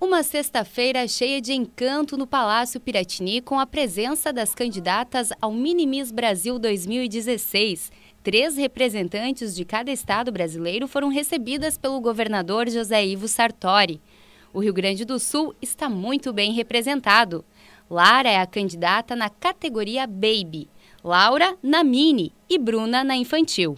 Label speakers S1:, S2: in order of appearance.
S1: Uma sexta-feira cheia de encanto no Palácio Piratini com a presença das candidatas ao Minimis Brasil 2016. Três representantes de cada estado brasileiro foram recebidas pelo governador José Ivo Sartori. O Rio Grande do Sul está muito bem representado. Lara é a candidata na categoria Baby, Laura na Mini e Bruna na Infantil.